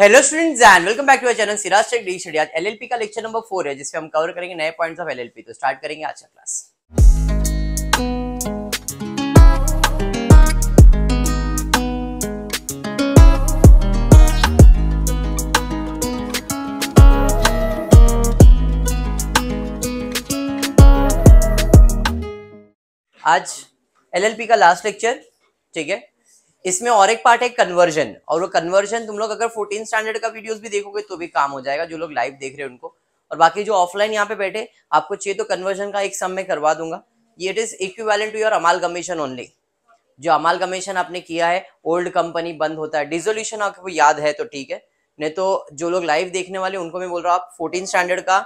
Hello students and welcome back to channel Siraj tech the study आज LLP का lecture number four है जिसमें हम कवर करेंगे नए पॉइंट्स ऑफ़ एलएलपी तो स्टार्ट करेंगे आज का क्लास आज एलएलपी का लास्ट लेक्चर ठीक है? इसमें और एक पार्ट है कन्वर्जन और वो कन्वर्जन तुम लोग अगर 14 स्टैंडर्ड का वीडियोस भी देखोगे तो भी काम हो जाएगा, जो लोग लाइव देख रहे हैं उनको। और बाकी जो ऑफलाइन यहाँ पे बैठे, आपको चाहिए तो कन्वर्जन का एक सम में करवा दूँगा। ये it is equivalent to your amalgamation only जो अमाल कमीशन आपने किया है ओल्ड कंपनी बंद होता है। डिजोल्यूशन आपको याद है तो ठीक है। नहीं तो जो लोग लाइव देखने वाले, उनको मैं बोल रहा हूँ, आप फोर्टीन स्टैंडर्ड का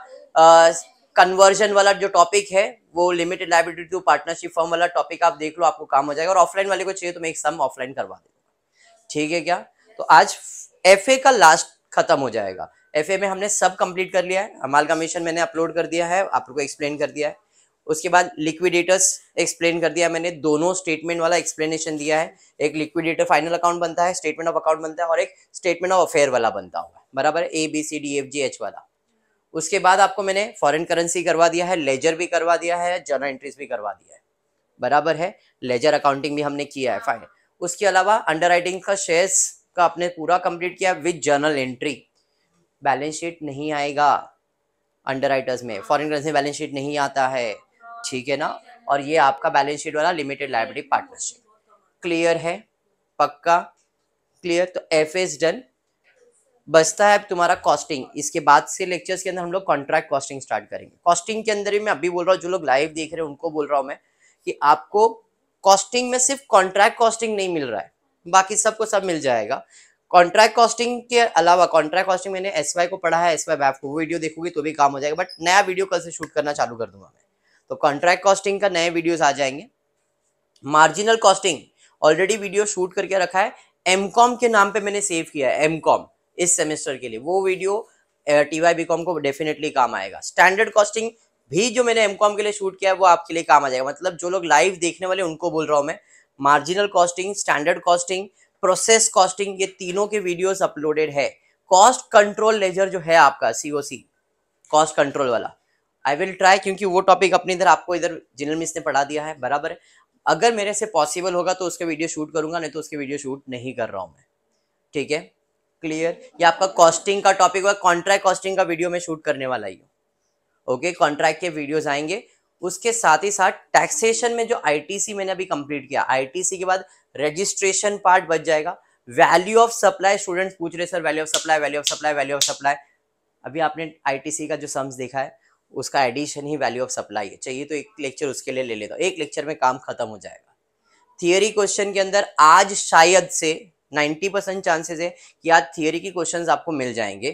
कन्वर्जन वाला जो टॉपिक है वो limited liability to partnership form वाला टॉपिक आप देख लो, आपको काम हो जाएगा। और ऑफलाइन वाले को चाहिए तो मैं एक सम ऑफलाइन करवा दूँगा ठीक है क्या? तो आज एफए का लास्ट खत्म हो जाएगा। एफए में हमने सब कंप्लीट कर लिया है। अमालगमेशन मैंने अपलोड कर दिया है, आप लोग को एक्सप्लेन कर दिया है। उसके बाद लिक्विडेटर्स एक्सप्लेन कर दिया मैंने। दोनों स्टेटमेंट वाला एक्सप्लेनेशन दिया है। एक लिक्विडेटर फाइनल अकाउंट बनता है स्टेटमेंट ऑफ़ अकाउंट बनता है और एक स्टेटमेंट ऑफ़ अफेयर वाला बनता होगा। बराबर A B C D F G H वाला। उसके बाद आपको मैंने फॉरेन करेंसी करवा दिया है लेजर भी करवा दिया है जर्नल एंट्रीज भी करवा दिया है। बराबर है लेजर अकाउंटिंग भी हमने किया है फाइन उसके अलावा अंडर का शेयर्स का आपने पूरा कंप्लीट किया with journal entry balance sheet नहीं आएगा अंडर में। फॉरेन करेंसी बैलेंस शीट नहीं आता है। ठीक है ना? और ये आपका बैलेंस शीट वाला लिमिटेड लाइबिलिटी पार्टनरशिप क्लियर है? पक्का? क्लियर तो एफ़ इज़ डन बचता है तुम्हारा कॉस्टिंग इसके बाद से लेक्चर्स के अंदर हम लोग कॉन्ट्रैक्ट कॉस्टिंग स्टार्ट करेंगे. कॉस्टिंग के अंदर भी मैं अभी बोल रहा हूँ, जो लोग लाइव देख रहे हैं, उनको बोल रहा हूँ मैं कि आपको कॉस्टिंग में सिर्फ़ कॉन्ट्रैक्ट कॉस्टिंग नहीं मिल रहा है. बाकी सबको सब मिल जाएगा. कॉन्ट्रैक्ट कॉस्टिंग के अलावा कॉन्ट्रैक्ट कॉस्टिंग मैंने एसवाई को पढ़ा है एस वाई को. वीडियो देखोगे तो भी काम हो जाएगा बट नया वीडियो कल से शूट करना चालू कर दूँगा मैं. तो कॉन्ट्रैक्ट कॉस्टिंग का नए वीडियोस आ जाएँगे. Marginal costing already video shoot करके रखा है. एमकॉम के नाम पे मैंने सेव किया है एमकॉम इस सेमेस्टर के लिए। वो वीडियो टी वाई बी को डेफिनेटली काम आएगा। स्टैंडर्ड कॉस्टिंग भी जो मैंने एमकॉम के लिए शूट किया है, वो आपके लिए काम आ जाएगा। मतलब जो लोग लाइव देखने वाले, उनको बोल रहा हूँ मैं marginal costing standard costing process costing ये तीनों के वीडियोस अपलोडेड है। कॉस्ट कंट्रोल लेजर जो है आपका सीओसी कॉस्ट कंट्रोल वाला। आई विल ट्राई क्योंकि वो टॉपिक अपने इधर, आपको इधर जिनल मिस ने पढ़ा दिया है, बराबर है। अगर मेरे से पॉसिबल होगा तो उसके वीडियो शूट करूँगा, नहीं तो उसके वीडियो शूट नहीं कर रहा हूँ मैं। ठीक है? क्लियर ये आपका कॉस्टिंग का टॉपिक हुआ कॉन्ट्रैक्ट कॉस्टिंग का वीडियो में शूट करने वाला ही ओके कॉन्ट्रैक्ट के वीडियोस आएँगे। उसके साथ ही साथ टैक्सेशन में जो आईटीसी मैंने अभी कंप्लीट किया आईटीसी के बाद रजिस्ट्रेशन पार्ट बच जाएगा। वैल्यू ऑफ़ सप्लाई स्टूडेंट्स पूछ रहे sir value of supply value of supply value of supply अभी आपने आईटीसी का जो सम्स देखा है, उसका एडिशन ही वैल्यू ऑफ़ सप्लाई है। चाहिए तो एक लेक्चर उसके लिए ले लेता हूँ। एक लेक्चर में काम खत्म हो जाएगा। थियरी क्वेश्चन के अंदर आज शायद से 90 परसेंट चांसेज है कि आज थियरी के क्वेश्चन आपको मिल जाएँगे।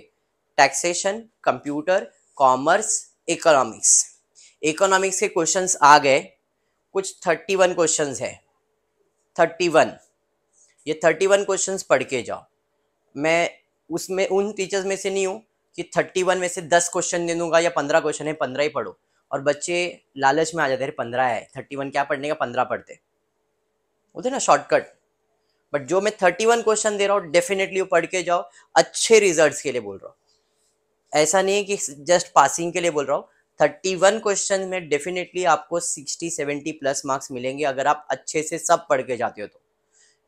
Taxation computer commerce economics economics के क्वेश्चन आ गए। कुछ 31 क्वेश्चन है। 31 ये 31 क्वेश्चन पढ़ के जाओ। मैं उसमें, उन टीचर्स में से नहीं हूँ कि 31 में से 10 क्वेश्चन दे दूँगा या 15 क्वेश्चन है 15 ही पढ़ो। और बच्चे लालच में आ जाते हैं पंद्रह है 31 क्या पढ़ने का 15 पढ़ते होते ना शॉर्टकट बट जो मैं 31 क्वेश्चन दे रहा हूँ डेफिनेटली वो पढ़ के जाओ अच्छे रिजल्ट्स के लिए बोल रहा हूँ। ऐसा नहीं है कि जस्ट पासिंग के लिए बोल रहा हूँ। 31 क्वेश्चन में डेफिनेटली आपको 60 70 प्लस मार्क्स मिलेंगे अगर आप अच्छे से सब पढ़ के जाते हो तो।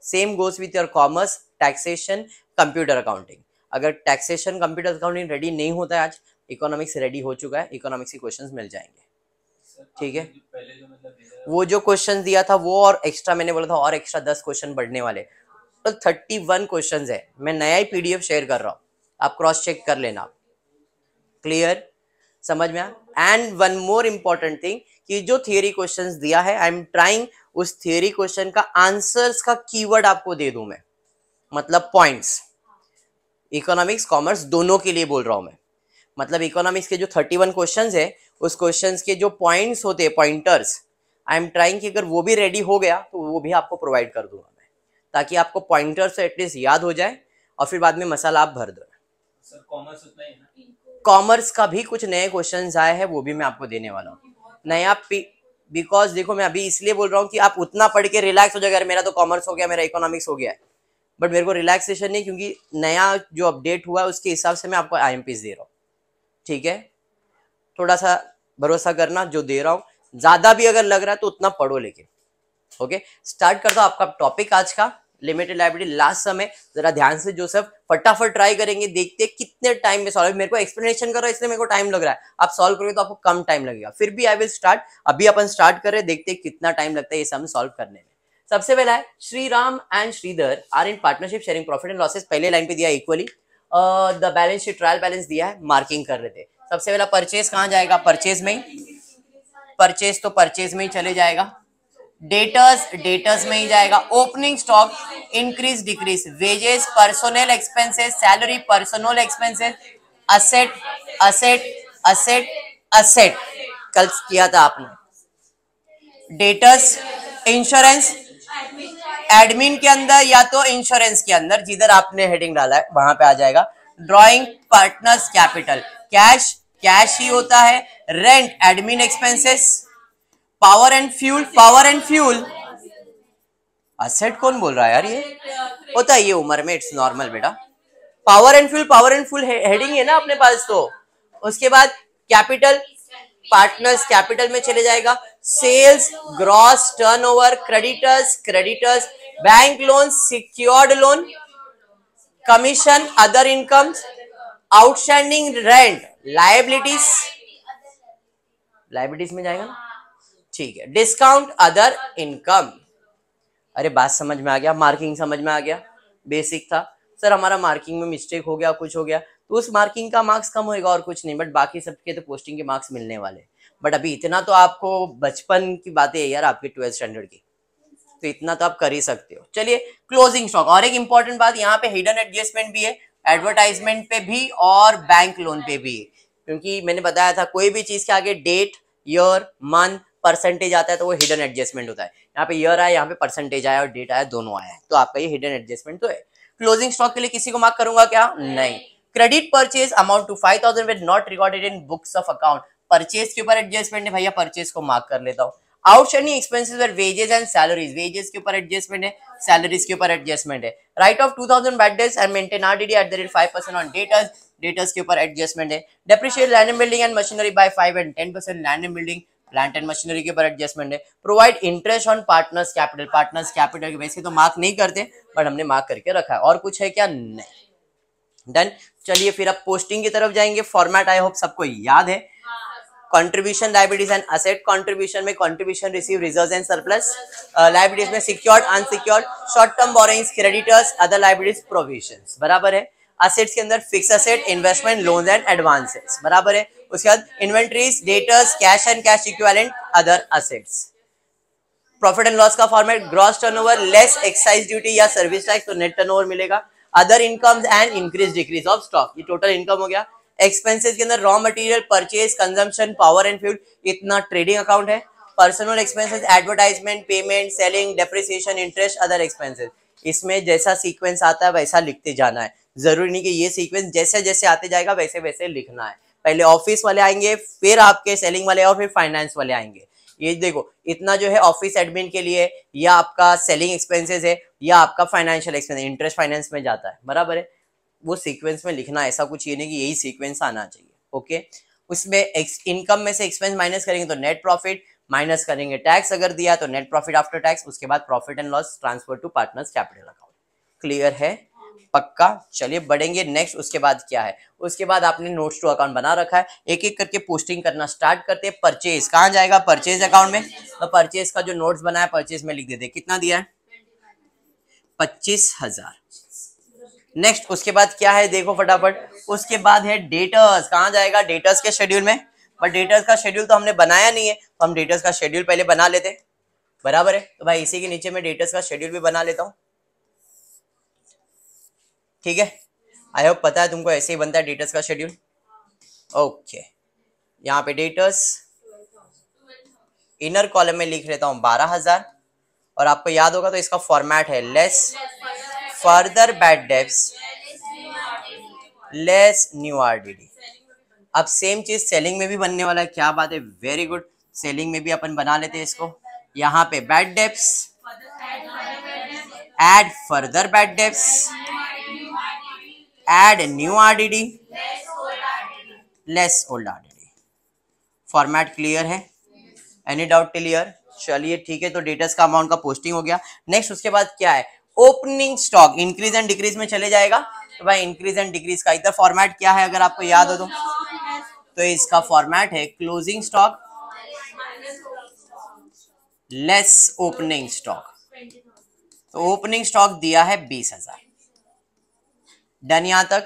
Same goes with your commerce taxation computer accounting अगर टैक्सेशन कंप्यूटर अकाउंटिंग रेडी नहीं होता है आज इकोनॉमिक्स रेडी हो चुका है इकोनॉमिक्स के क्वेश्चन मिल जाएँगे। ठीक है? वो जो क्वेश्चन दिया था वो और एक्स्ट्रा मैंने बोला था और एक्स्ट्रा दस क्वेश्चन बढ़ने वाले। तो थर्टी वन क्वेश्चन है। मैं नया ही पीडीएफ शेयर कर रहा हूँ। आप क्रॉस चेक कर लेना। क्लियर समझ में and one more important thing कि जो थियरी क्वेश्चन दिया है आई एम ट्राइंग उस थियरी क्वेश्चन का आंसर्स का कीवर्ड आपको दे दूँ मैं। मतलब पॉइंट्स इकोनॉमिक्स कॉमर्स दोनों के लिए बोल रहा हूँ मैं। मतलब इकोनॉमिक्स के जो 31 क्वेश्चन है, उस क्वेश्चन के जो पॉइंट्स होते हैं पॉइंटर्स आई एम ट्राइंग कि अगर वो भी रेडी हो गया तो वो भी आपको प्रोवाइड कर दूँगा। ताकि आपको पॉइंटर से एटलीस्ट याद हो जाए और फिर बाद में मसाला आप भर दो। कॉमर्स का भी कुछ नए क्वेश्चन आए हैं वो भी मैं आपको देने वाला हूँ। नया बिकॉज़ देखो मैं अभी इसलिए बोल रहा हूँ कि आप उतना पढ़ के रिलैक्स हो जाएगा मेरा तो कॉमर्स हो गया मेरा इकोनॉमिक्स हो गया। बट मेरे को रिलैक्सेशन नहीं क्योंकि नया जो अपडेट हुआ है उसके हिसाब से मैं आपको आई दे रहा हूँ। ठीक है? थोड़ा सा भरोसा करना जो दे रहा हूँ। ज़्यादा भी अगर लग रहा है तो उतना पढ़ो लेकिन। ओके स्टार्ट कर दो आपका टॉपिक आज का। लिमिटेड लाइब्रेरी लास्ट समय, जरा ध्यान से जो सब फटाफट ट्राई करेंगे, देखते कितने टाइम में सॉल्व मेरे को एक्सप्लेनेशन करो, इसलिए मेरे को टाइम लग रहा है। आप सॉल्व करोगे तो आपको कम टाइम लगेगा। फिर भी आई विल स्टार्ट अभी अपन स्टार्ट कर रहे देखते कितना टाइम लगता है ये सम सॉल्व करने में। सबसे पहला है, Shri Ram and Shridhar are in partnership sharing profit and losses पहले लाइन पे दिया equally the balance sheet trial balance दिया है मार्किंग कर रहे थे। सबसे पहला परचेज कहाँ जाएगा? परचेज में ही। परचेज तो परचेज में ही चले जाएगा। डेटर्स डेटर्स में ही जाएगा। Opening stock increase decrease wages personal expenses salary personal expenses asset asset asset asset कल किया था आपने। डेटर्स इंश्योरेंस एडमिन के अंदर या तो इंश्योरेंस के अंदर, जिधर आपने हेडिंग डाला है, वहाँ पे आ जाएगा। Drawing partners capital cash cash ही होता है। Rent admin expenses power and fuel, power and fuel. Asset कौन बोल रहा है यार ये? होता है ये उम्र में इट्स नॉर्मल बेटा। Power and fuel, power and fuel heading है ना अपने पास तो। उसके बाद कैपिटल पार्टनर्स कैपिटल में चले जाएगा। Sales gross turnover creditors creditors bank loan secured loan commission other income outstanding rent liabilities liabilities में जाएगा ना? ठीक है डिस्काउंट अदर इनकम अरे, बात समझ में आ गया मार्किंग समझ में आ गया बेसिक था। सर हमारा मार्किंग में मिस्टेक हो गया, कुछ हो गया। तो उस मार्किंग का मार्क्स कम होएगा और कुछ नहीं बट बाकी सबके तो पोस्टिंग के मार्क्स मिलने वाले बट अभी इतना तो आपको बचपन की बातें है यार, आपके ट्वेल्थ स्टैंडर्ड की। तो इतना तो आप कर ही सकते हो। चलिए क्लोजिंग स्टॉक और एक इंपॉर्टेंट बात, यहाँ पे हिडन एडजस्टमेंट भी है एडवर्टाइजमेंट पे भी और बैंक लोन पे भी। क्योंकि मैंने बताया था, कोई भी चीज़ के आगे डेट ईयर मंथ परसेंटेज आता है तो वो हिडन एडजस्टमेंट होता है। यहाँ पे ईयर आया, यहाँ पे परसेंटेज आया और डेट आया, दोनों आया तो आपका ये हिडन एडजस्टमेंट तो है। क्लोजिंग स्टॉक के लिए किसी को मार्क करूँगा क्या? नहीं। Credit purchase amount to five thousand with not recorded in books of account purchase के ऊपर एडजस्टमेंट है भैया परचेज को मार्क कर लेता हूँ। आउटस्टैंडिंग एक्सपेंसेस और वेजेस एंड सैलरीज वेजेस के ऊपर एडजस्टमेंट है सैलरीज के ऊपर एडजस्टमेंट है। Write off 2000 bad debts and maintain RDD at the rate 5% on debtors debtors के ऊपर एडजस्टमेंट है। Depreciate land and building and machinery by five and 10% land and building plant and machinery के ऊपर adjustment है। Provide interest on partners capital partners capital वैसे तो mark नहीं करते बट हमने मार्क करके रखा है। और कुछ है क्या? नहीं। डन चलिए फिर अब पोस्टिंग की तरफ़ जाएँगे। फॉर्मेट आई होप सबको याद है। Contribution liabilities and asset contribution में contribution receive reserve and surplus liabilities में secured unsecured short term borrowings creditors other liabilities provision बराबर है। असेट्स के अंदर fix asset investment loans and advances बराबर है। उसके बाद inventories debtors cash and cash equivalent other assets profit and loss का format gross turnover less excise duty या सर्विस टैक्स तो नेट टर्नओवर मिलेगा। Other incomes and increase decrease of stock ये total income हो गया। एक्सपेंसेस के अंदर raw material purchase consumption power and fuel इतना ट्रेडिंग अकाउंट है। Personal expenses advertisement payment selling depreciation interest other expenses इसमें जैसा सीक्वेंस आता है, वैसा लिखते जाना है। ज़रूरी नहीं कि ये सीक्वेंस जैसे जैसे आते जाएगा वैसे वैसे लिखना है। पहले ऑफ़िस वाले आएँगे, फिर आपके सेलिंग वाले और फिर फाइनेंस वाले आएँगे। ये देखो, इतना जो है ऑफ़िस एडमिन के लिए, या आपका सेलिंग एक्सपेंसेस है, या आपका फाइनेंशियल एक्सपेंस इंटरेस्ट फाइनेंस में जाता है, बराबर है? वो सीक्वेंस में लिखना, ऐसा कुछ ये नहीं कि यही सीक्वेंस आना चाहिए ओके उसमें इनकम में से एक्सपेंस माइनस करेंगे तो नेट प्रॉफिट माइनस करेंगे टैक्स अगर दिया तो नेट प्रॉफिट आफ्टर टैक्स उसके बाद profit and loss transfer to partners capital account clear है? पक्का? चलिए, बढ़ेंगे। नेक्स्ट उसके बाद क्या है? उसके बाद आपने नोट्स टू अकाउंट बना रखा है। एक एक करके पोस्टिंग करना स्टार्ट करते हैं। परचेज कहाँ जाएगा? परचेज अकाउंट में। तो परचेज का जो नोट्स बनाया परचेज में लिख देते कितना दिया है? पच्चीस हज़ार। नेक्स्ट उसके बाद क्या है? देखो फटाफट। उसके बाद है डेटर्स कहाँ जाएगा? डेटर्स के शेड्यूल में। बट डेटर्स का शेड्यूल तो हमने बनाया नहीं है। तो हम डेटर्स का शेड्यूल पहले बना लेते बराबर है? तो भाई, इसी के नीचे में डेटर्स का शेड्यूल भी बना लेता हूँ। ठीक है? आई होप पता है तुमको ऐसे ही बनता है डेटर्स का शेड्यूल ओके यहाँ पे डेटर्स इनर कॉलम में लिख लेता हूँ, बारह हज़ार। और आपको याद होगा तो इसका फॉर्मेट है less further bed depths less new RDD अब सेम चीज़ सेलिंग में भी बनने वाला है, क्या बात है? वेरी गुड सेलिंग में भी अपन बना लेते हैं इसको। यहाँ पे bad debts add further bad debts add a new rdd less old rdd Less old RDD. Format clear है? एनी डाउट क्लियर चलिए ठीक है तो डेटस का अमाउंट का पोस्टिंग हो गया। नेक्स्ट उसके बाद क्या है? Opening stock increase and decrease में चले जाएगा। तो भाई इंक्रीज एंड डिक्रीज का इधर फॉर्मेट क्या है, अगर आपको याद हो तो? तो इसका फॉर्मेट है closing stock less opening stock तो ओपनिंग स्टॉक दिया है बीस हज़ार। डन यहाँ तक।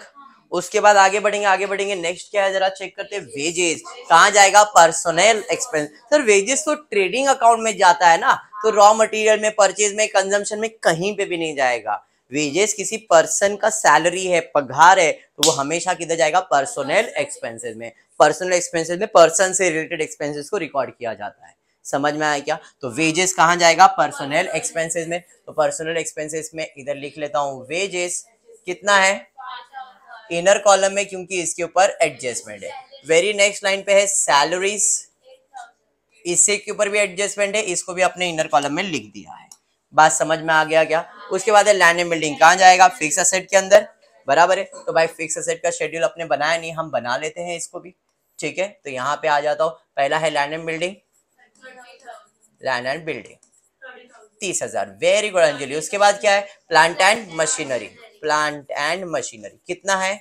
उसके बाद आगे बढ़ेंगे आगे बढ़ेंगे। नेक्स्ट क्या है? जरा चेक करते हैं। वेजेस कहा जाएगा? पर्सनल एक्सपेंस सर वेजेस तो ट्रेडिंग अकाउंट में जाता है ना? तो रॉ मटेरियल में परचेज में कंजम्पशन में कहीं पे भी नहीं जाएगा। वेजेस किसी पर्सन का सैलरी है, पगार है तो वो हमेशा किधर जाएगा? पर्सनल एक्सपेंसेस में। पर्सनल एक्सपेंसेस में पर्सन से रिलेटेड एक्सपेंसेस को रिकॉर्ड किया जाता है। समझ में आया क्या? तो वेजेस कहाँ जाएगा? पर्सनल एक्सपेंसेस में। तो पर्सनल एक्सपेंसेस में इधर लिख लेता हूँ। वेजेस कितना है? इनर कॉलम में, क्योंकि इसके ऊपर एडजस्टमेंट है। वेरी नेक्स्ट लाइन पे है सैलरीज इससे के ऊपर भी एडजस्टमेंट है, इसको भी अपने इनर कॉलम में लिख दिया है। बात समझ में आ गया क्या? उसके बाद है लैंड एंड बिल्डिंग कहाँ जाएगा? फिक्स असेट के अंदर। बराबर है? तो भाई फिक्स असेट का शेड्यूल अपने बनाया नहीं, हम बना लेते हैं इसको भी। ठीक है? तो यहाँ पे आ जाता हूँ। पहला है land and building land and building तीस हज़ार। वेरी गुड अंजलि उसके बाद क्या है? Plant and machinery plant and machinery कितना है?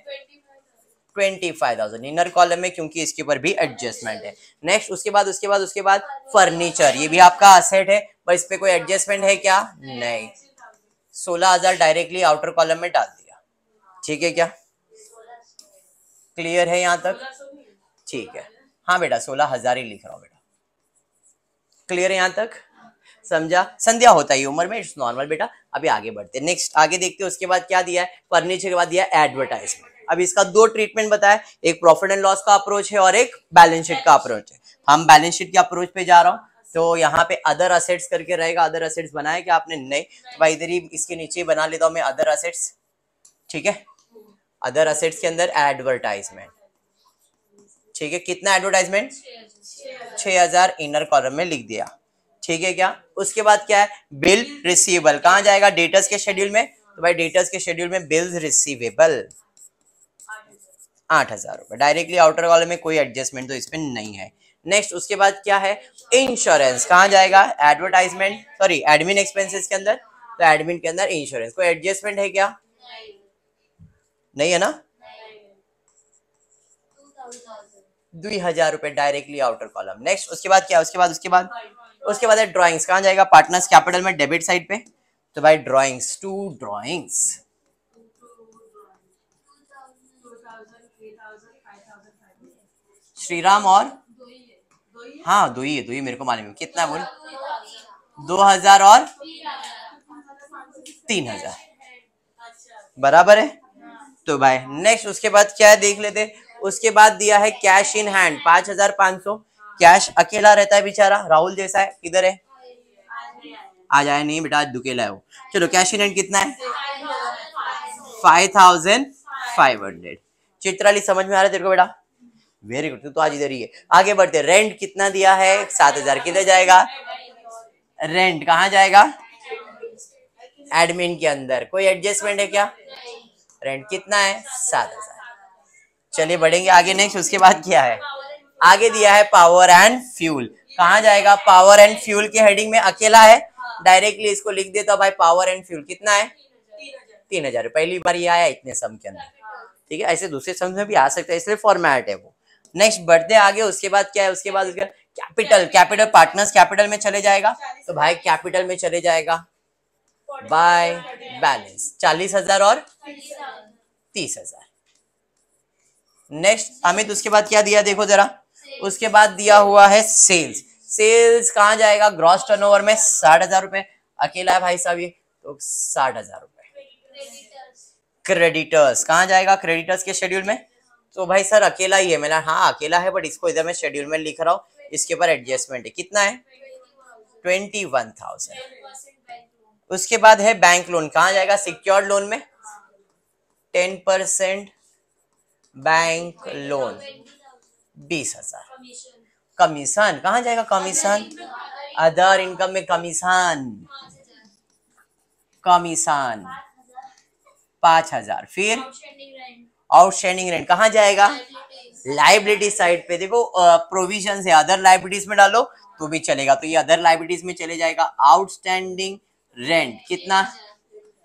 Twenty five thousand inner column में क्योंकि इसके ऊपर भी एडजस्टमेंट है। नेक्स्ट उसके बाद उसके बाद उसके बाद फर्नीचर ये भी आपका असेट है पर इस पे कोई एडजस्टमेंट है क्या? नहीं। सोलह हज़ार डायरेक्टली आउटर कॉलम में डाल दिया। ठीक है क्या? क्लियर है यहाँ तक? ठीक है। हाँ बेटा सोलह हज़ार ही लिख रहा हूँ बेटा। क्लियर है यहाँ तक? समझा? संध्या होता है उम्र में इट्स नॉर्मल बेटा। अभी आगे बढ़ते नेक्स्ट आगे देखते हैं, उसके बाद क्या दिया है? फर्नीचर के बाद दिया एडवर्टाइजमेंट अब इसका दो ट्रीटमेंट बताया। एक प्रॉफिट एंड लॉस का अप्रोच है और एक बैलेंस शीट का अप्रोच है। हम बैलेंस शीट के अप्रोच पे जा रहा हूँ। तो यहाँ पे अदर असेट्स करके रहेगा। अदर असेट्स बनाए क्या आपने? नहीं। तो भाई इधर ही इसके नीचे बना लेता हूँ मैं अदर असेट्स ठीक है? अदर असेट्स के अंदर एडवर्टाइजमेंट ठीक है? कितना एडवर्टाइजमेंट छह हज़ार। इनर कॉलम में लिख दिया। ठीक है क्या? उसके बाद क्या है? बिल रिसीवेबल कहाँ जाएगा? डेटर्स के शेड्यूल में? तो भाई डेटर्स के शेड्यूल में बिल्स रिसीवेबल आठ हज़ार रुपए। डायरेक्टली आउटर वाले में कोई एडजस्टमेंट तो इसमें नहीं है। नेक्स्ट उसके बाद क्या है? इंश्योरेंस कहाँ जाएगा? एडवर्टाइजमेंट सॉरी एडमिन एक्सपेंसेस के अंदर। तो एडमिन के अंदर इंश्योरेंस कोई एडजस्टमेंट है क्या? नहीं, नहीं है ना? दो हज़ार रुपए डायरेक्टली आउटर कॉलम नेक्स्ट उसके बाद क्या उसके बाद उसके बाद? उसके बाद है ड्राइंग्स कहाँ जाएगा? पार्टनर्स कैपिटल में डेबिट साइड पे। तो भाई ड्राइंग्स टू ड्राइंग्स श्रीराम और? हाँ दो ही है, दो ही मेरे को मालूम है। कितना बोल? दो हज़ार और? तीन हज़ार। बराबर है? तो भाई नेक्स्ट उसके बाद क्या है? देख लेते। उसके बाद दिया है कैश इन हैंड पाँच हज़ार पाँच सौ। कैश अकेला रहता है बेचारा? राहुल जैसा है? किधर है? आ जाए नहीं बेटा, आज दुकेला है वो। चलो कैश इन हैंड कितना है? Five thousand five hundred Chitrali, समझ में आ रहा है तेरे को बेटा? वेरी गुड तो आज इधर ही है। आगे बढ़ते रेंट कितना दिया है? सात हज़ार किधर जाएगा? रेंट कहाँ जाएगा? एडमिन के अंदर। कोई एडजस्टमेंट है क्या? रेंट कितना है? सात हज़ार। चलिए, बढ़ेंगे आगे नेक्स्ट उसके बाद क्या है? आगे दिया है पावर एंड फ्यूल कहा जाएगा? पावर एंड फ्यूल के हेडिंग में अकेला है। डायरेक्टली इसको लिख देता भाई पावर एंड फ्यूल कितना है? तीन हज़ार पहली बार ये आया इतने सम के अंदर। ठीक है? ऐसे दूसरे सम में भी आ सकता है, इसलिए फॉर्मेट है वो। नेक्स्ट बढ़ते आगे, उसके बाद क्या है? उसके बाद उसके कैपिटल कैपिटल पार्टनर्स कैपिटल में चले जाएगा। तो भाई कैपिटल में चले जाएगा। बाय बैलेंस चालीस हज़ार और तीस हज़ार। नेक्स्ट अमित, उसके बाद क्या दिया? देखो जरा। उसके बाद दिया हुआ है सेल्स। सेल्स कहाँ जाएगा? ग्रॉस टर्नओवर में साठ हज़ार रुपए। अकेला है भाई साहब ये तो साठ हज़ार रुपए। क्रेडिटर्स कहाँ जाएगा क्रेडिटर्स के शेड्यूल में? तो भाई सर, अकेला ही है। मैंने हाँ अकेला है बट इसको इधर मैं शेड्यूल में लिख रहा हूँ। इसके ऊपर एडजस्टमेंट है। कितना है? ट्वेंटी वन थाउज़ेंड उसके बाद है बैंक लोन कहाँ जाएगा? सिक्योर्ड लोन में। टेन परसेंट बैंक लोन बीस हज़ार। कमीशन कहाँ जाएगा कमीशन अदर इनकम में कमीशन कमीशन पाँच हज़ार। फिर? आउटस्टैंडिंग रेंट कहाँ जाएगा? लाइबिलिटी साइड पे। देखो प्रोविज़न है। अदर लाइबिलिटीज में डालो तो भी चलेगा। तो ये अदर लाइबिलिटीज में चले जाएगा। आउटस्टैंडिंग रेंट कितना?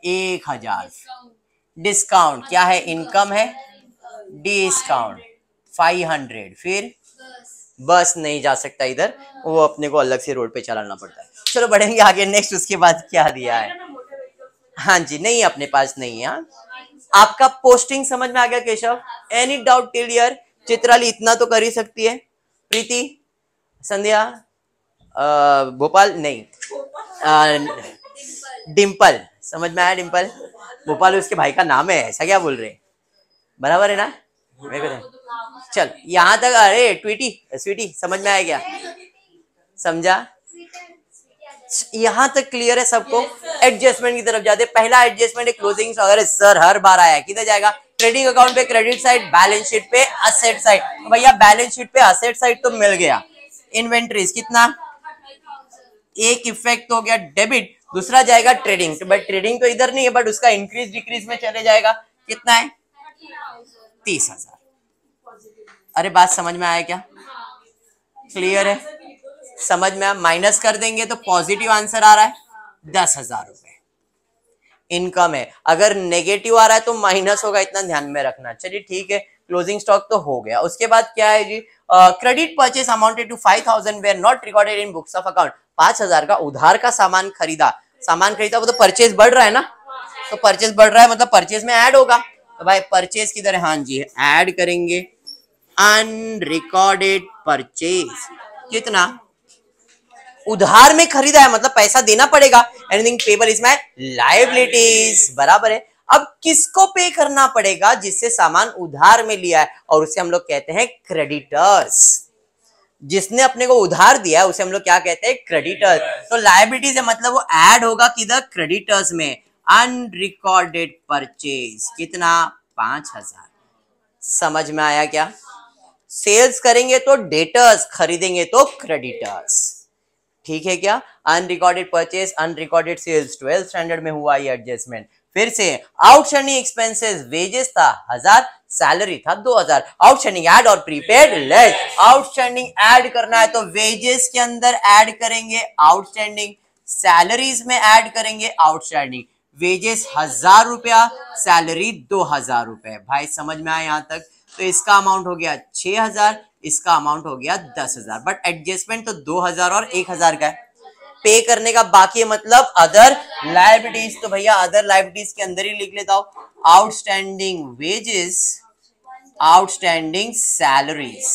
एक हज़ार। डिस्काउंट डिस्काउंट क्या है? इनकम है? डिस्काउंट फाइव हंड्रेड फिर? बस नहीं जा सकता इधर वो अपने को अलग से रोड पे चलाना पड़ता है। चलो बढ़ेंगे आगे नेक्स्ट उसके बाद क्या दिया है? हाँ जी नहीं अपने पास नहीं है हाँ। आपका पोस्टिंग समझ में आ गया Keshav? Any doubt till here Chitrali इतना तो कर ही सकती है। प्रीति संध्या भोपाल नहीं। अ, डिम्पल समझ में आया डिम्पल भोपाल उसके भाई का नाम है ऐसा क्या बोल रहे बराबर है ना? मेरे को तो- चल यहाँ तक अरे ट्वीटी स्वीटी समझ में आया क्या? समझा? यहाँ तक क्लियर है सबको? एडजस्टमेंट की तरफ़ जाते पहला एडजस्टमेंट है क्लोजिंग अगर सर हर बार आया किधर जाएगा? ट्रेडिंग अकाउंट पे क्रेडिट साइड बैलेंस शीट पे असेट साइड तो भैया बैलेंस शीट पे असेट साइड तो मिल गया। इन्वेंट्रीज कितना? एक इफ़ेक्ट हो गया डेबिट दूसरा जाएगा ट्रेडिंग तो बट ट्रेडिंग तो इधर नहीं है बट उसका इंक्रीज डिक्रीज में चले जाएगा। कितना है? तीस हज़ार। अरे बात समझ में आया क्या? क्लियर है? समझ में माइनस कर देंगे तो पॉजिटिव आंसर आ रहा है दस हज़ार रुपए। इनकम है। अगर नेगेटिव आ रहा है तो माइनस होगा, इतना ध्यान में रखना। चलिए ठीक है क्लोजिंग स्टॉक तो हो गया। उसके बाद क्या है जी? Credit purchase amounted to five thousand were not recorded in books of account पाँच हज़ार का उधार का सामान खरीदा। सामान खरीदा, वो तो परचेज बढ़ रहा है ना? तो परचेज बढ़ रहा है मतलब परचेज में ऐड होगा। तो भाई परचेज किधर है? हाँ जी ऐड करेंगे। अनरिकॉर्डेड परचेज कितना? उधार में खरीदा है मतलब पैसा देना पड़ेगा। एनीथिंग पेबल इसमें लाइबिलिटीज बराबर है। अब किसको पे करना पड़ेगा जिससे सामान उधार में लिया है? और उसे हम लोग कहते हैं क्रेडिटर्स जिसने अपने को उधार दिया उसे हम लोग क्या कहते हैं? क्रेडिटर्स तो लाइबिलिटीज है मतलब वो ऐड होगा किधर? क्रेडिटर्स में। अनरिकॉर्डेड परचेज कितना? पाँच हज़ार। समझ में आया क्या? सेल्स करेंगे तो डेटर्स, खरीदेंगे तो क्रेडिटर्स। ठीक है क्या? Unrecorded purchase unrecorded sales twelfth standard में हुआ ये एडजस्टमेंट फिर से आउटस्टैंडिंग एक्सपेंसेस वेजेस था हज़ार सैलरी था दो हज़ार। आउटस्टैंडिंग एड और प्रीपेड लेस आउटस्टैंडिंग ऐड करना है तो वेजेस के अंदर एड करेंगे आउटस्टैंडिंग सैलरीज में एड करेंगे आउटस्टैंडिंग वेजेस हज़ार रुपया सैलरी दो हज़ार रुपए। भाई, समझ में आए यहाँ तक? तो इसका अमाउंट हो गया छह हज़ार, इसका अमाउंट हो गया दस हज़ार। बट एडजस्टमेंट तो दो हज़ार और एक हज़ार का है। पे करने का बाकी मतलब अदर लाइबिलिटीज तो भैया अदर लाइबिलिटीज के अंदर ही लिख लेता हूँ। आउटस्टैंडिंग वेजेस आउटस्टैंडिंग सैलरीज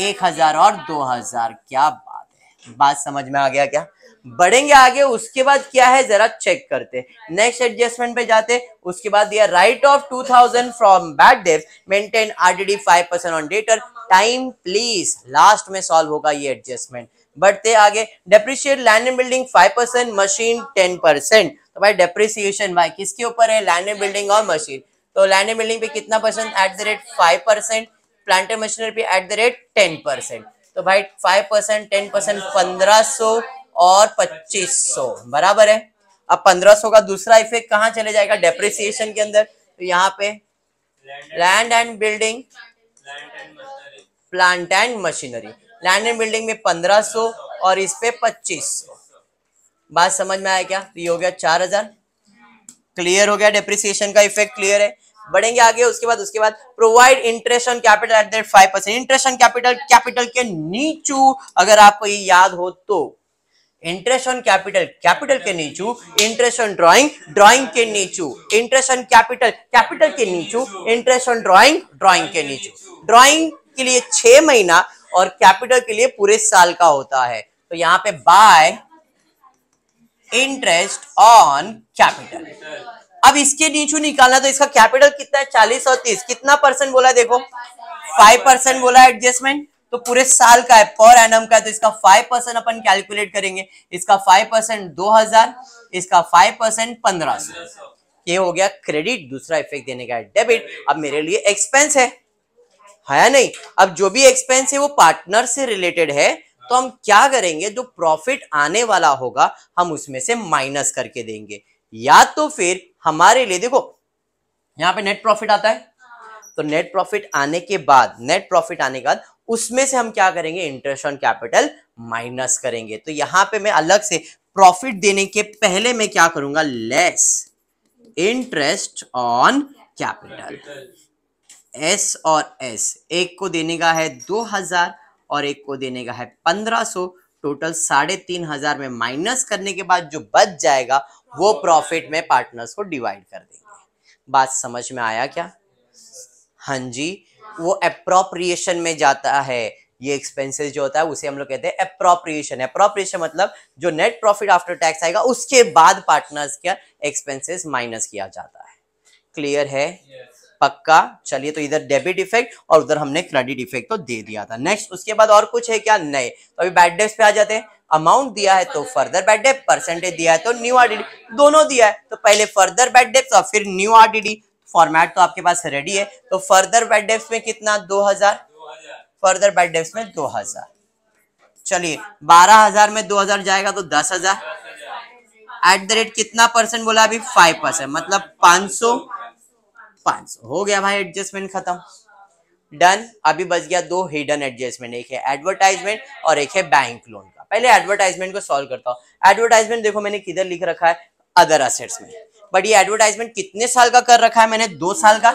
एक हज़ार और दो हज़ार, क्या बात है। बात समझ में आ गया क्या? बढ़ेंगे आगे उसके बाद क्या है जरा चेक करते नेक्स्ट एडजस्टमेंट पे जाते उसके बाद दिया write off 2000 from bad debt maintain RDD 5 percent on debtor time please last में सॉल्व होगा ये एडजस्टमेंट बढ़ते आगे depreciate land and building 5 percent machine 10 percent तो भाई डेप्रिसिएशन भाई किसके ऊपर है? लैंड एंड बिल्डिंग और मशीन तो लैंड एंड बिल्डिंग पे कितना percent at the rate five percent plant and machinery पे at the rate ten percent तो भाई फाइव परसेंट टेन परसेंट पंद्रह सौ और पच्चीस सौ। बराबर है। अब पंद्रह सौ का दूसरा इफ़ेक्ट कहाँ चले जाएगा? डेप्रिसिएशन के अंदर। तो यहाँ पे land and building plant and machinery land and building में पंद्रह सौ और इस पे पच्चीस सौ। बात समझ में आया क्या? तो ये हो गया चार हज़ार। क्लियर हो गया? डेप्रिसिएशन का इफ़ेक्ट क्लियर है। बढ़ेंगे आगे, उसके बाद उसके बाद provide interest on capital at that five percent interest on capital capital के नीचू, अगर आपको ये याद हो तो। इंटरेस्ट ऑन कैपिटल कैपिटल के नीचू इंटरेस्ट ऑन ड्राइंग ड्राइंग के नीचू. इंटरेस्ट ऑन कैपिटल कैपिटल के नीचू इंटरेस्ट ऑन ड्राइंग ड्राइंग के नीचू. ड्राइंग के लिए छह महीना और कैपिटल के लिए पूरे साल का होता है. तो यहाँ पे बाय इंटरेस्ट ऑन कैपिटल अब इसके नीचू निकालना तो इसका कैपिटल कितना है? चालीस और तीस. कितना परसेंट बोला है? देखो. फाइव परसेंट बोला एडजस्टमेंट तो पूरे साल का है पर एनम का है तो इसका फाइव परसेंट अपन कैलकुलेट करेंगे। इसका फाइव परसेंट दो हज़ार, इसका फाइव परसेंट पंद्रह सौ। ये हो गया क्रेडिट दूसरा इफ़ेक्ट देने का है डेबिट अब मेरे लिए एक्सपेंस है। है नहीं? अब जो भी एक्सपेंस है, वो पार्टनर से रिलेटेड है। तो हम क्या करेंगे? जो प्रॉफिट आने वाला होगा, हम उसमें से माइनस करके देंगे। या तो फिर हमारे लिए, देखो, यहाँ पे नेट प्रॉफिट आता है। तो नेट प्रॉफिट आने के बाद नेट प्रॉफिट आने के बाद उसमें से हम क्या करेंगे? इंटरेस्ट ऑन कैपिटल माइनस करेंगे। तो यहाँ पे मैं अलग से प्रॉफिट देने के पहले मैं क्या करूँगा? Less interest on capital S और एस एक को देने का है दो हज़ार और एक को देने का है पंद्रह सो। टोटल साढ़े तीन हज़ार में माइनस करने के बाद जो बच जाएगा, वो प्रॉफिट में पार्टनर्स को डिवाइड कर देंगे। बात समझ में आया क्या? हाँ जी। वो अप्रोप्रिएशन में जाता है। ये एक्सपेंसेस जो होता है उसे हम लोग कहते हैं अप्रोप्रिएशन अप्रोप्रिएशन मतलब जो नेट प्रॉफिट आफ्टर टैक्स आएगा उसके बाद पार्टनर्स का एक्सपेंसेस माइनस किया जाता है। क्लियर है? पक्का? चलिए तो इधर डेबिट इफ़ेक्ट और उधर हमने क्रेडिट इफ़ेक्ट तो दे दिया था। नेक्स्ट उसके बाद और कुछ है क्या? नए। तो अभी बैड डेप्स पे आ जाते हैं। अमाउंट दिया है तो फर्दर बैड डेप परसेंटेज दिया है तो न्यू आरडीडी दोनों दिया है। तो पहले फर्दर बैड डेप्स और फिर न्यू आरडीडी फॉर्मेट तो आपके पास रेडी है। तो फर्दर बैड डेप्स में कितना? 2000 फर्दर बैड डेप्स में 2000 चलिए 12000 में 2000 जाएगा तो 10000 एट द रेट कितना परसेंट बोला अभी? 5 परसेंट मतलब 500 500 हो गया भाई एडजस्टमेंट खत्म। डन अभी बच गया दो हिडन एडजस्टमेंट एक है एडवर्टाइजमेंट और एक है बैंक लोन का। पहले एडवर्टाइजमेंट को सॉल्व करता हूँ। एडवर्टाइजमेंट देखो मैंने किधर लिख रखा है? अदर असेट्स में। बट ये एडवर्टाइजमेंट कितने साल का कर रखा है मैंने? दो साल का।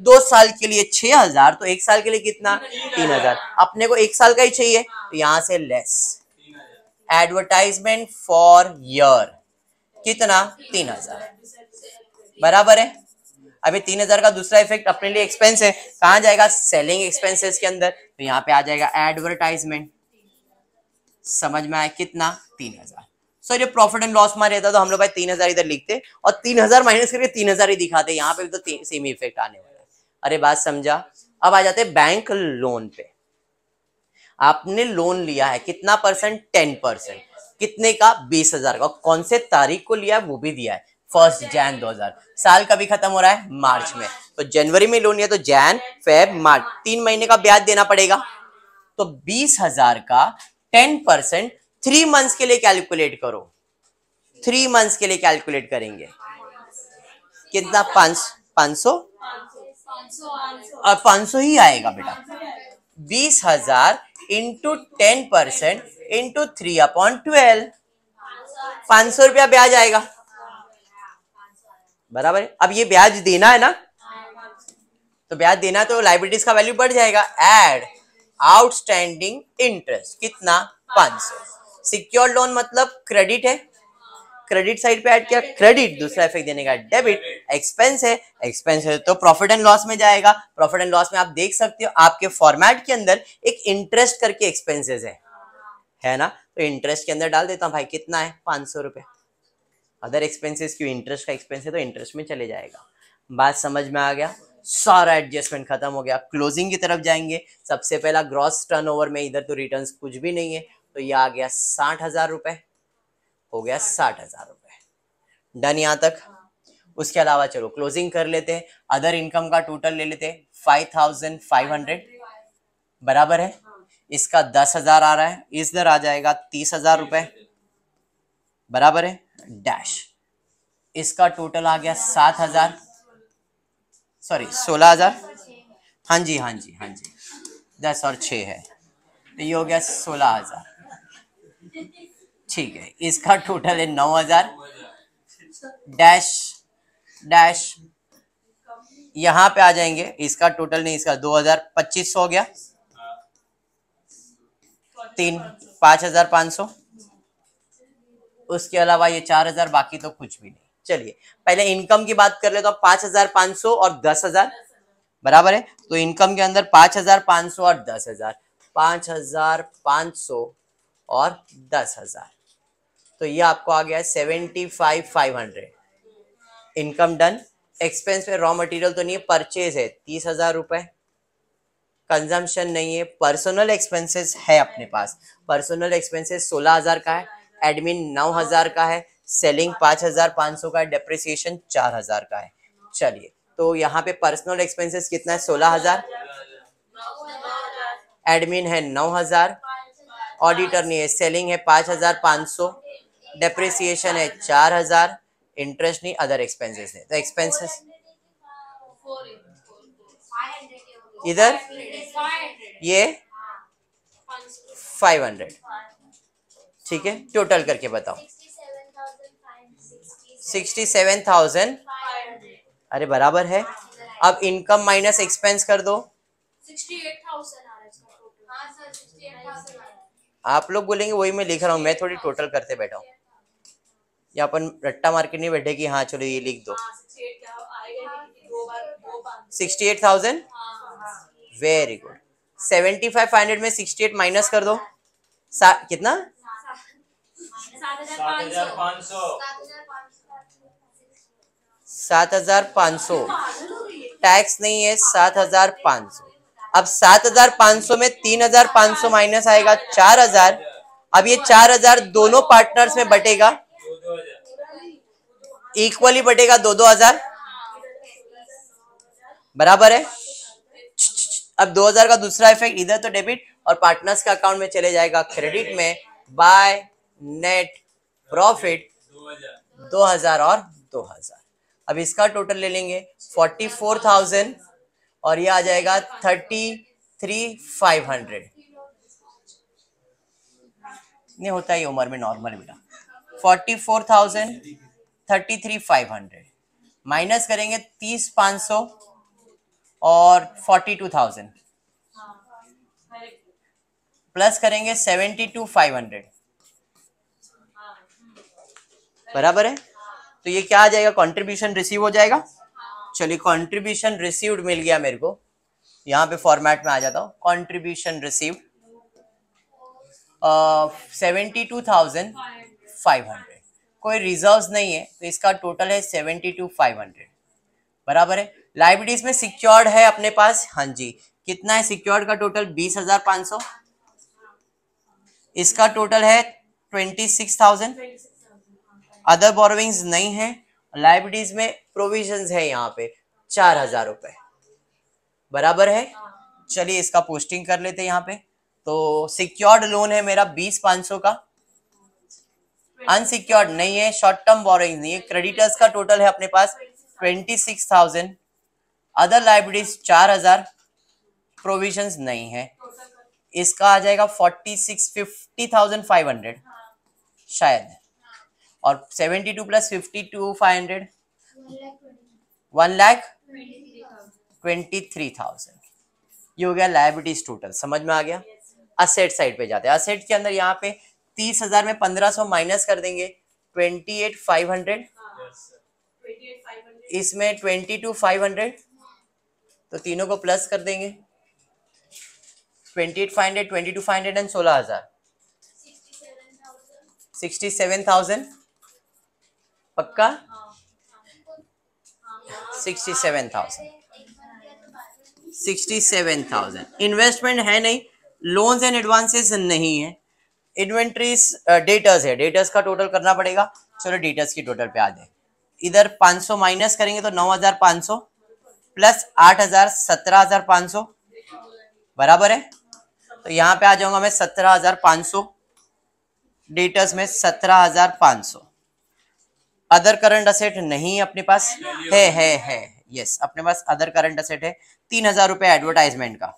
दो साल के लिए छह हज़ार तो एक साल के लिए कितना? तीन हज़ार। अपने को एक साल का ही चाहिए तो यहाँ से लेस एडवर्टाइजमेंट फॉर ईयर कितना? तीन हज़ार। बराबर है? अभी तीन हज़ार का दूसरा इफ़ेक्ट अपने लिए एक्सपेंस है। कहा जाएगा? सेलिंग एक्सपेंसेस के अंदर। तो यहाँ पे आ जाएगा एडवर्टाइजमेंट समझ में आया कितना? तीन हज़ार। सर, ये प्रॉफिट एंड लॉस में रहता तो हम लोग भाई तीन हज़ार इधर लिखते और तीन हज़ार माइनस करके तीन हज़ार ही दिखाते यहाँ पे भी तो सेम इफ़ेक्ट आने वाला है। अरे बात समझा? अब आ जाते बैंक लोन पे। आपने लोन लिया है, कितना परसेंट टेन परसेंट कितने का? बीस हज़ार का। कौन से तारीख को लिया है? वो भी दिया है। फ़र्स्ट जैन 2000 साल का भी खत्म हो रहा है? मार्च में। तो जनवरी में लोन लिया तो जैन फेब मार्च तीन महीने का ब्याज देना पड़ेगा। तो बीस हज़ार का टेन परसेंट थ्री मंथ्स के लिए कैलकुलेट करो। थ्री मंथ्स के लिए कैलकुलेट करेंगे। कितना? पाँच पाँच सौ? पाँच सौ ही आएगा बेटा। बीस हज़ार into ten percent into three upon twelve पाँच सौ रुपया ब्याज आएगा। बराबर है? अब ये ब्याज देना है ना? तो ब्याज देना तो लाइबिलिटीज का वैल्यू बढ़ जाएगा। एड आउटस्टैंडिंग इंटरेस्ट कितना? 500 सिक्योर लोन मतलब क्रेडिट है। क्रेडिट साइड पे ऐड किया क्रेडिट दूसरा इफ़ेक्ट देने का डेबिट एक्सपेंस है। एक्सपेंस है तो प्रॉफिट एंड लॉस में जाएगा। प्रॉफिट एंड लॉस में आप देख सकते हो, आपके फॉर्मेट के अंदर एक इंटरेस्ट करके एक्सपेंसेस है। है ना? तो इंटरेस्ट के अंदर डाल देता हूँ, भाई कितना है? पाँच सौ रुपए। अदर एक्सपेंसेस क्यों इंटरेस्ट का एक्सपेंस है तो इंटरेस्ट में चले जाएगा। बात समझ में आ गया? सारा एडजस्टमेंट खत्म हो गया। क्लोजिंग की तरफ़ जाएँगे। सबसे पहला ग्रॉस टर्नओवर में इधर तो रिटर्न्स कुछ भी नहीं है। तो ये आ गया साठ हज़ार रुपए हो गया साठ। हज़ार रुपए। डन यहाँ तक। उसके अलावा चलो क्लोजिंग कर लेते हैं। अदर इनकम का टोटल ले लेते हैं। फाइव थाउज़ेंड फाइव हंड्रेड बराबर है? इसका दस हज़ार आ रहा है। इस दर आ जाएगा तीस हज़ार रुपए। बराबर है? डैश इसका टोटल आ गया सात हज़ार। सॉरी सोलह हज़ार। हाँ जी हाँ जी हाँ जी। दस और छ है। तो ये हो गया सोलह हज़ार। ठीक है, इसका टोटल है नौ हज़ार डैश डैश यहाँ पे आ जाएँगे, इसका टोटल नहीं, इसका दो हज़ार पच्चीस सौ हो गया। तीन, पाँच हज़ार पाँच सौ। उसके अलावा ये चार हज़ार, बाकी तो कुछ भी नहीं। चलिए, पहले इनकम की बात कर ले तो पाँच हज़ार पाँच सौ और दस हज़ार, बराबर है? तो इनकम के अंदर पाँच हज़ार पाँच सौ और दस हज़ार, पाँच हज़ार पाँच सौ और दस हज़ार। तो ये आपको आ गया seventy five five hundred. Income done. Expense में रॉ मटेरियल तो नहीं है परचेज है। तीस हज़ार रुपए। कंजम्पशन नहीं है। पर्सनल एक्सपेंसेस है अपने पास। पर्सनल एक्सपेंसेस सोलह हज़ार का है। एडमिन नौ हज़ार का है। सेलिंग पाँच हज़ार पाँच सौ का है। डेप्रिसिएशन चार हज़ार का है। चलिए तो यहाँ पे पर्सनल एक्सपेंसेस कितना है? सोलह हज़ार। एडमिन है नौ हज़ार। ऑडिटर नहीं है। सेलिंग है पाँच हज़ार पाँच सौ डेप्रिसिएशन है चार हज़ार इंटरेस्ट नहीं अदर एक्सपेंसेस है तो एक्सपेंसेस इधर? ये? फाइव हंड्रेड ठीक है टोटल करके बताओ। सिक्सटी सेवन थाउज़ेंड अरे बराबर है। अब इनकम माइनस एक्सपेंस कर दो। आप लोग बोलेंगे वही मैं लिख रहा हूँ मैं थोड़ी टोटल करते बैठा हूँ। या अपन रट्टा मार के नहीं बैठे कि हाँ चलो ये लिख दो। Sixty eight thousand very good seventy five five hundred में सिक्सटी एट माइनस कर दो। कितना? सात हज़ार पाँच सौ। टैक्स नहीं है सात हज़ार पाँच सौ। अब सात हज़ार पाँच सौ में तीन हज़ार पाँच सौ माइनस आएगा चार हज़ार। अब ये चार हज़ार दोनों पार्टनर्स में बटेगा। इक्वली बटेगा दो दो हज़ार। बराबर है? अब दो हज़ार का दूसरा इफ़ेक्ट इधर तो डेबिट और पार्टनर्स का अकाउंट में चले जाएगा क्रेडिट में। बाय नेट प्रॉफिट दो हज़ार और दो हज़ार। अब इसका टोटल ले लेंगे फोर्टी फोर थाउज़ेंड और ये आ जाएगा थर्टी थ्री फाइव हंड्रेड नहीं, होता है उम्र में नॉर्मल बेटा। Forty four thousand thirty three five hundred minus करेंगे तीस पाँच सौ और फोर्टी टू थाउज़ेंड प्लस करेंगे सेवेंटी टू फाइव हंड्रेड बराबर है? तो ये क्या आ जाएगा? कंट्रीब्यूशन रिसीव हो जाएगा। चलिए कंट्रीब्यूशन रिसीव्ड मिल गया मेरे को। यहाँ पे फॉर्मेट में आ जाता हूँ। Contribution received seventy two thousand five hundred कोई रिजर्व्स नहीं है तो इसका टोटल है सेवेंटी टू फाइव हंड्रेड बराबर है? लाइब्रेरीज में सिक्योर्ड है अपने पास? हाँ जी। कितना है सिक्योर्ड का टोटल बीस हज़ार पाँच सौ। इसका टोटल है twenty six thousand other borrowings नहीं है। लाइब्रेरीज में प्रोविज़न है यहाँ पे, चार हज़ार रुपए। बराबर है? चलिए इसका पोस्टिंग कर लेते यहाँ पे। तो सिक्योर्ड लोन है मेरा बीस पाँच सौ का। अनसिक्योर्ड नहीं है शॉर्ट टर्म बोरोइंग नहीं है। क्रेडिटर्स का टोटल है अपने पास twenty six thousand other liabilities चार हज़ार। प्रोविज़न नहीं है। इसका आ जाएगा forty six fifty thousand five hundred शायद। और seventy two plus fifty two five hundred? One lakh twenty three thousand. ये हो गया लाइबिलिटीज टोटल समझ में आ गया? असेट साइड पे जाते हैं। असेट के अंदर यहाँ पे तीस हज़ार में पंद्रह सौ माइनस कर देंगे। ट्वेंटी एट फाइव हंड्रेड इसमें ट्वेंटी टू फाइव हंड्रेड तो तीनों को प्लस कर देंगे। Twenty eight five hundred twenty two five hundred and सोलह हज़ार। सिक्सटी सेवन थाउज़ेंड पक्का? Sixty seven thousand. Sixty seven thousand. Investment है नहीं, लोन्स एंड एडवांसेस नहीं है। इन्वेंट्रीज डेटर्स है। डेटर्स का टोटल करना पड़ेगा। चलो डेटर्स की टोटल पे आ जाए। इधर 500 माइनस करेंगे तो 9500 प्लस 8000 17500 बराबर है? तो यहाँ पे आ जाऊँगा मैं 17500 डेटर्स में 17500 अदर करंट असेट नहीं अपने पास? है है। है यस अपने पास अदर करंट असेट है। तीन हज़ार रुपए एडवर्टाइजमेंट का।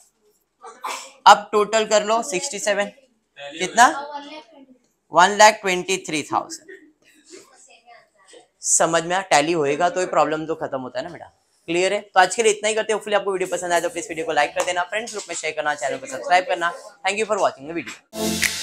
अब टोटल कर लो सिक्सटी सेवन कितना? One lakh twenty three thousand समझ में टैली होएगा तो ये प्रॉब्लम तो खत्म होता है ना बेटा। क्लियर है? तो आज के लिए इतना ही करते हैं। आपको वीडियो पसंद आए तो प्लीज़ वीडियो को लाइक कर देना। फ्रेंड्स ग्रुप में शेयर करना चैनल को सब्सक्राइब करना। Thank you for watching the video